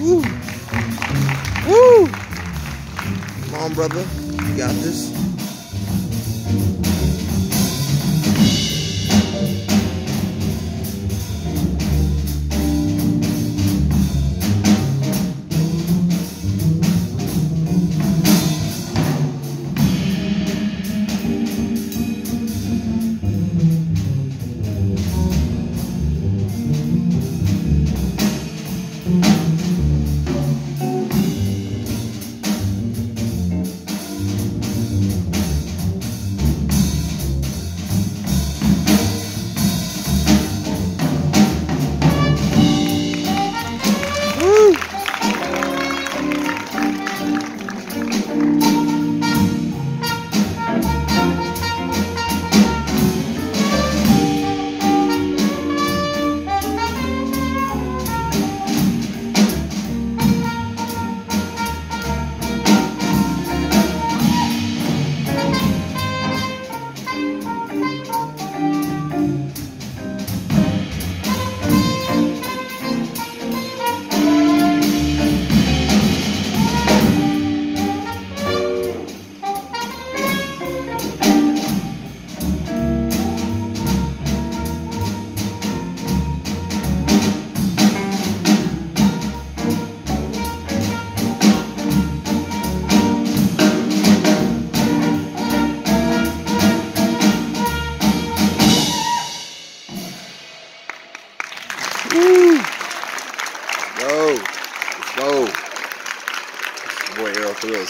Woo! Woo! Come on, brother. You got this.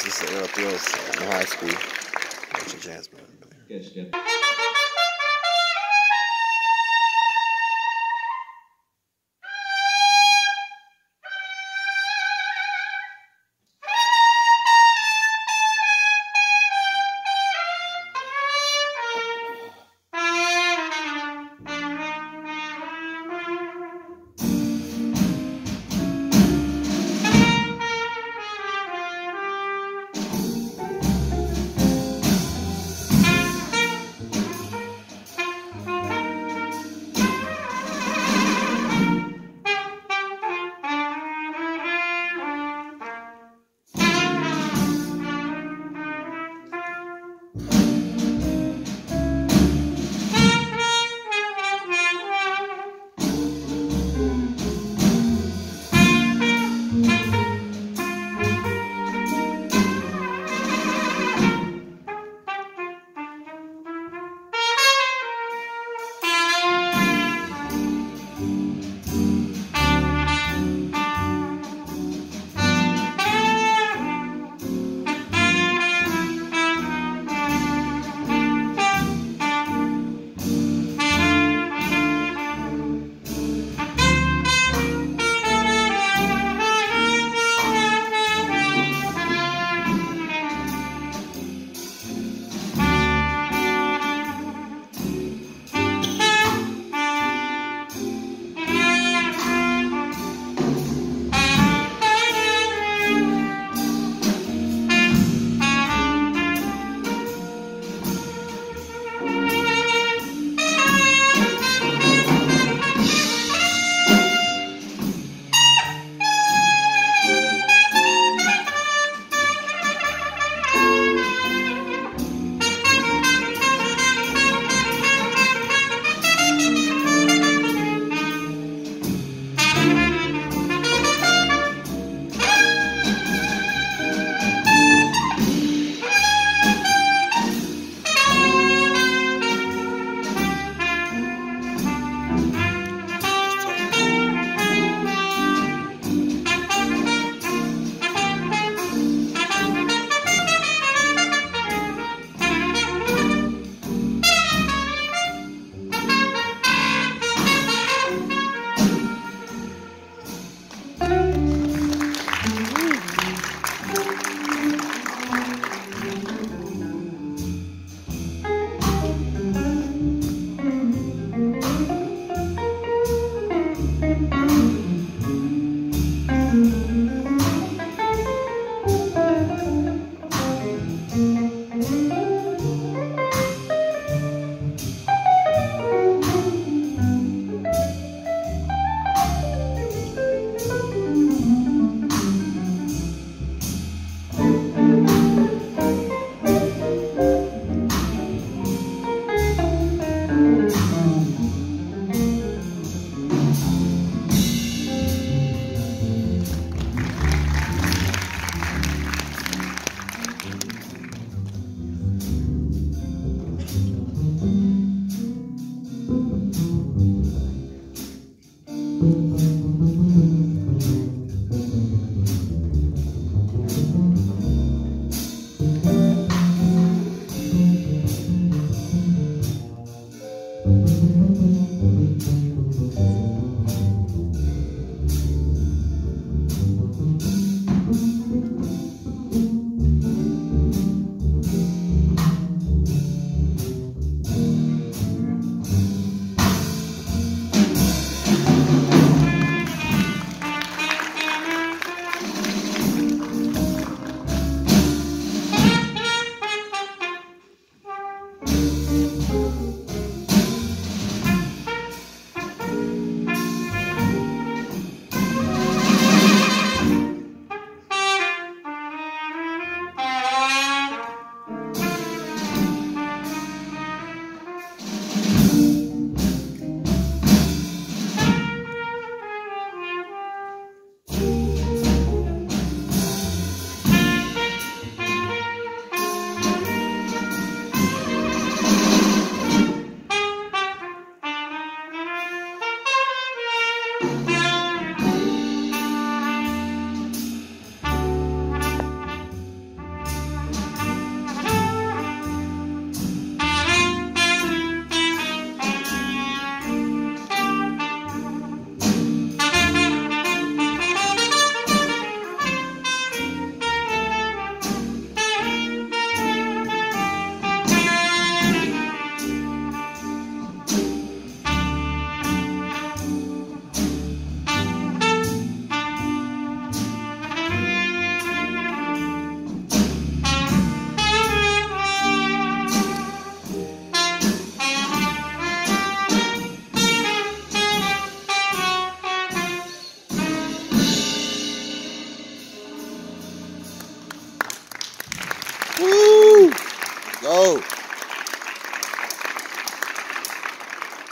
This is Aero Thrills in high school. Chance, man? Good, good.